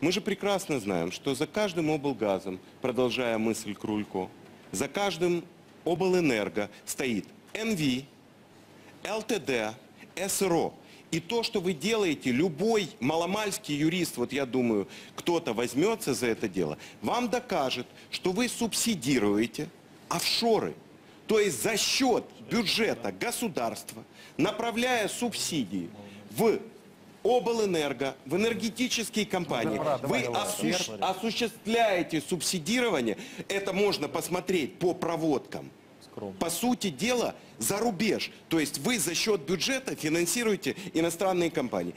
Мы же прекрасно знаем, что за каждым облгазом, продолжая мысль Крулько, за каждым облэнерго стоит НВ, ЛТД, СРО. И то, что вы делаете, любой маломальский юрист, вот я думаю, кто-то возьмется за это дело, вам докажет, что вы субсидируете офшоры. То есть за счет бюджета государства, направляя субсидии в облэнерго, в энергетические компании, вы осущ- осуществляете субсидирование, это можно посмотреть по проводкам, по сути дела, за рубеж. То есть вы за счет бюджета финансируете иностранные компании.